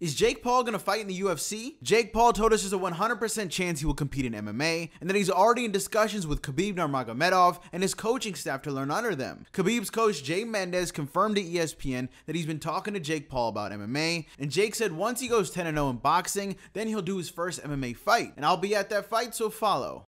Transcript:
Is Jake Paul gonna fight in the UFC? Jake Paul told us there's a 100% chance he will compete in MMA, and that he's already in discussions with Khabib Nurmagomedov and his coaching staff to learn under them. Khabib's coach Jay Mendez confirmed to ESPN that he's been talking to Jake Paul about MMA, and Jake said once he goes 10 0 in boxing, then he'll do his first MMA fight, and I'll be at that fight, so follow.